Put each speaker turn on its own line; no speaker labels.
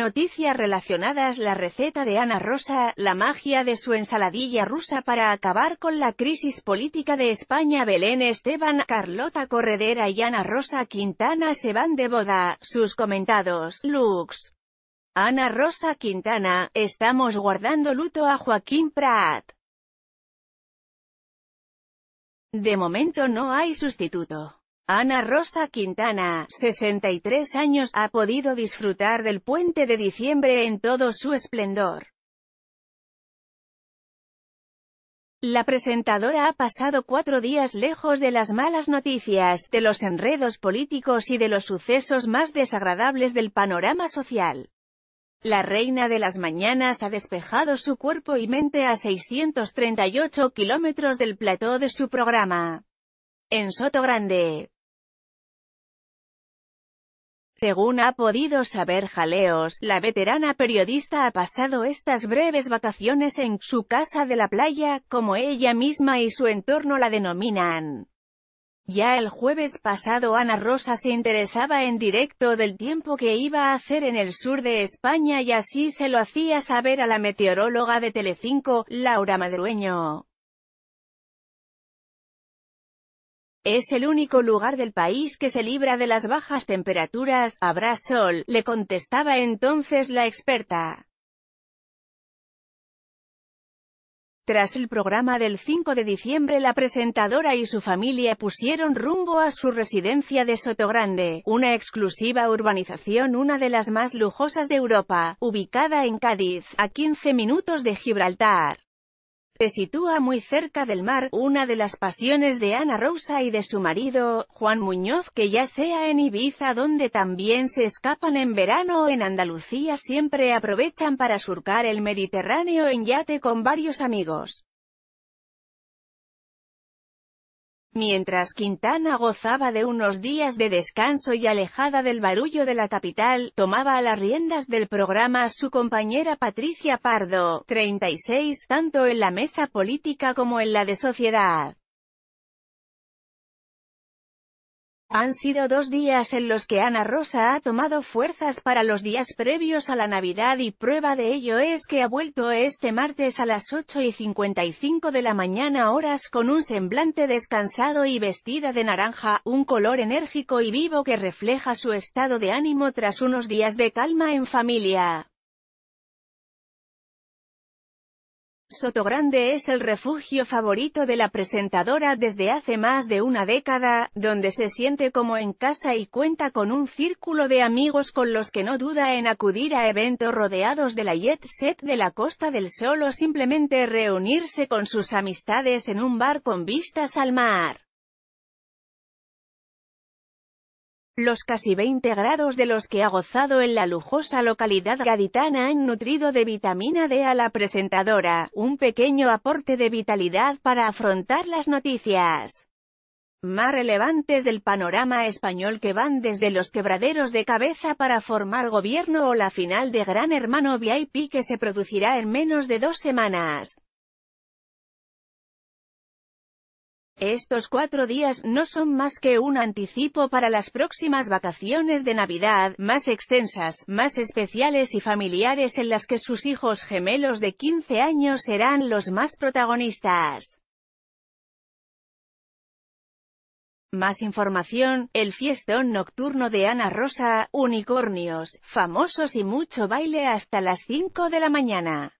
noticias relacionadas la receta de Ana Rosa, la magia de su ensaladilla rusa para acabar con la crisis política de España Belén Esteban, Carlota Corredera y Ana Rosa Quintana se van de boda, sus comentados, Lux. Ana Rosa Quintana, estamos guardando luto a Joaquín Prat. De momento no hay sustituto. Ana Rosa Quintana, 63 años, ha podido disfrutar del puente de diciembre en todo su esplendor. La presentadora ha pasado cuatro días lejos de las malas noticias, de los enredos políticos y de los sucesos más desagradables del panorama social. La reina de las mañanas ha despejado su cuerpo y mente a 638 kilómetros del plató de su programa. En Soto Grande, según ha podido saber Jaleos, la veterana periodista ha pasado estas breves vacaciones en su casa de la playa, como ella misma y su entorno la denominan. Ya el jueves pasado Ana Rosa se interesaba en directo del tiempo que iba a hacer en el sur de España y así se lo hacía saber a la meteoróloga de Telecinco, Laura Madrueño. Es el único lugar del país que se libra de las bajas temperaturas, habrá sol, le contestaba entonces la experta. Tras el programa del 5 de diciembre la presentadora y su familia pusieron rumbo a su residencia de Sotogrande, una exclusiva urbanización una de las más lujosas de Europa, ubicada en Cádiz, a 15 minutos de Gibraltar. Se sitúa muy cerca del mar, una de las pasiones de Ana Rosa y de su marido, Juan Muñoz, que ya sea en Ibiza donde también se escapan en verano o en Andalucía siempre aprovechan para surcar el Mediterráneo en yate con varios amigos. Mientras Quintana gozaba de unos días de descanso y alejada del barullo de la capital, tomaba las riendas del programa su compañera Patricia Pardo, 36, tanto en la mesa política como en la de sociedad. Han sido dos días en los que Ana Rosa ha tomado fuerzas para los días previos a la Navidad y prueba de ello es que ha vuelto este martes a las 8 y 55 de la mañana horas con un semblante descansado y vestida de naranja, un color enérgico y vivo que refleja su estado de ánimo tras unos días de calma en familia. Sotogrande es el refugio favorito de la presentadora desde hace más de una década, donde se siente como en casa y cuenta con un círculo de amigos con los que no duda en acudir a eventos rodeados de la jet set de la Costa del Sol o simplemente reunirse con sus amistades en un bar con vistas al mar. Los casi 20 grados de los que ha gozado en la lujosa localidad gaditana han nutrido de vitamina D a la presentadora, un pequeño aporte de vitalidad para afrontar las noticias más relevantes del panorama español que van desde los quebraderos de cabeza para formar gobierno o la final de Gran Hermano VIP que se producirá en menos de dos semanas. Estos cuatro días no son más que un anticipo para las próximas vacaciones de Navidad, más extensas, más especiales y familiares en las que sus hijos gemelos de 15 años serán los más protagonistas. Más información, el fiestón nocturno de Ana Rosa, unicornios, famosos y mucho baile hasta las 5 de la mañana.